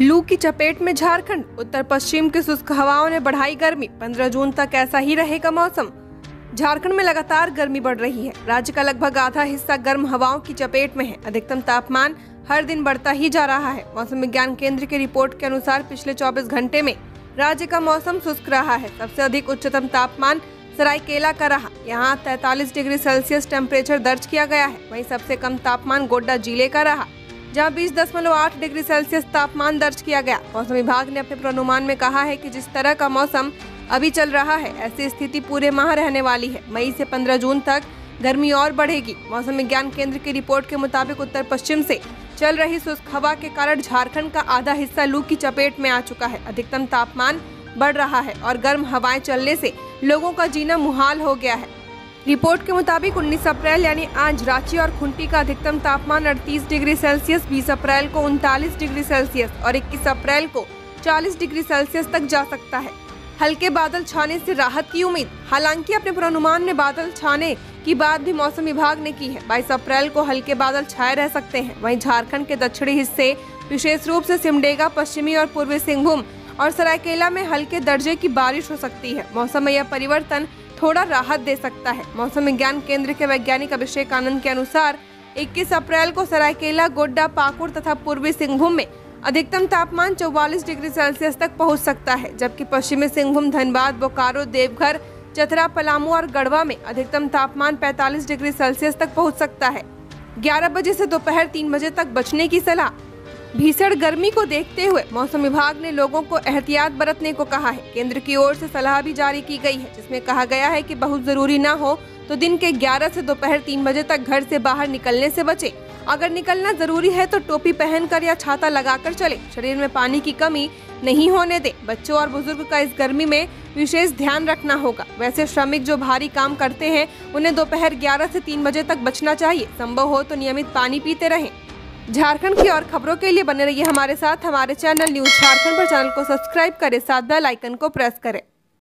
लू की चपेट में झारखंड, उत्तर पश्चिम की शुष्क हवाओं ने बढ़ाई गर्मी। 15 जून तक ऐसा ही रहेगा मौसम। झारखंड में लगातार गर्मी बढ़ रही है। राज्य का लगभग आधा हिस्सा गर्म हवाओं की चपेट में है। अधिकतम तापमान हर दिन बढ़ता ही जा रहा है। मौसम विज्ञान केंद्र की रिपोर्ट के अनुसार पिछले 24 घंटे में राज्य का मौसम शुष्क रहा है। सबसे अधिक उच्चतम तापमान सरायकेला का रहा। यहाँ 43 डिग्री सेल्सियस टेम्परेचर दर्ज किया गया है। वहीं सबसे कम तापमान गोड्डा ज़िले का रहा। जहाँ बीस दशमलव आठ डिग्री सेल्सियस तापमान दर्ज किया गया। मौसम विभाग ने अपने पूर्वानुमान में कहा है कि जिस तरह का मौसम अभी चल रहा है, ऐसी स्थिति पूरे माह रहने वाली है। मई से 15 जून तक गर्मी और बढ़ेगी। मौसम विज्ञान केंद्र की रिपोर्ट के मुताबिक उत्तर पश्चिम से चल रही शुष्क हवा के कारण झारखंड का आधा हिस्सा लू की चपेट में आ चुका है। अधिकतम तापमान बढ़ रहा है और गर्म हवाएँ चलने से लोगों का जीना मुहाल हो गया है। रिपोर्ट के मुताबिक 19 अप्रैल, यानी आज, रांची और खुंटी का अधिकतम तापमान 38 डिग्री सेल्सियस 20 अप्रैल को उनतालीस डिग्री सेल्सियस और 21 अप्रैल को 40 डिग्री सेल्सियस तक जा सकता है। हल्के बादल छाने से राहत की उम्मीद। हालाँकि अपने पूर्वानुमान में बादल छाने की बात भी मौसम विभाग ने की है। बाईस अप्रैल को हल्के बादल छाए रह सकते हैं। वहीं झारखंड के दक्षिणी हिस्से, विशेष रूप से सिमडेगा, पश्चिमी और पूर्वी सिंहभूम और सरायकेला में हल्के दर्जे की बारिश हो सकती है। मौसम में यह परिवर्तन थोड़ा राहत दे सकता है। मौसम विज्ञान केंद्र के वैज्ञानिक अभिषेक आनंद के अनुसार 21 अप्रैल को सरायकेला, गोड्डा, पाकुड़ तथा पूर्वी सिंहभूम में अधिकतम तापमान 44 डिग्री सेल्सियस तक पहुँच सकता है, जबकि पश्चिमी सिंहभूम, धनबाद, बोकारो, देवघर, चतरा, पलामू और गढ़वा में अधिकतम तापमान 45 डिग्री सेल्सियस तक पहुँच सकता है। 11 बजे से दोपहर तीन बजे तक बचने की सलाह भीषण गर्मी को देखते हुए मौसम विभाग ने लोगों को एहतियात बरतने को कहा है। केंद्र की ओर से सलाह भी जारी की गई है, जिसमें कहा गया है कि बहुत ज़रूरी न हो तो दिन के 11 से दोपहर तीन बजे तक घर से बाहर निकलने से बचे। अगर निकलना ज़रूरी है तो टोपी पहनकर या छाता लगाकर चले। शरीर में पानी की कमी नहीं होने दे। बच्चों और बुज़ुर्ग का इस गर्मी में विशेष ध्यान रखना होगा। वैसे श्रमिक जो भारी काम करते हैं, उन्हें दोपहर 11 से 3 बजे तक बचना चाहिए। संभव हो तो नियमित पानी पीते रहें। झारखंड की और खबरों के लिए बने रहिए हमारे साथ। हमारे चैनल न्यूज़ झारखंड पर। चैनल को सब्सक्राइब करें, साथ बेल आइकन को प्रेस करें।